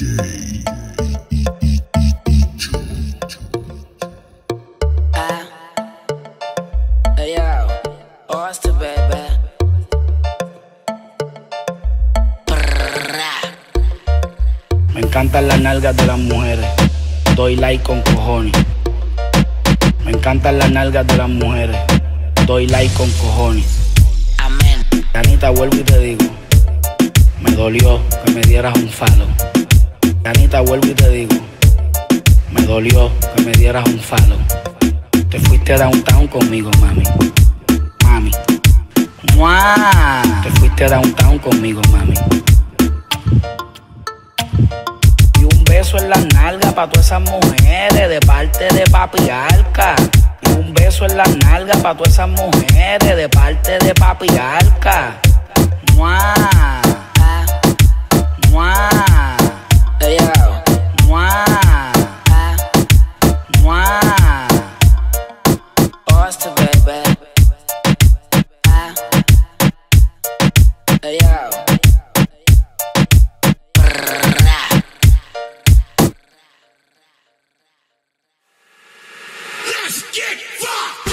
Me encantan las nalgas de las mujeres, doy like con cojones. Me encantan las nalgas de las mujeres, doy like con cojones. Amén. Anita, vuelvo y te digo, me dolió que me dieras un falo. Anita, vuelvo y te digo. Me dolió que me dieras un falo. Te fuiste a downtown conmigo, mami. Mami. ¡Mua! Te fuiste a downtown conmigo, mami. Y un beso en las nalgas para todas esas mujeres de parte de papi Arca. Y un beso en las nalgas para todas esas mujeres de parte de papi Arca. ¡Mua! wine. Ah. Hey, yo. Let's get fucked!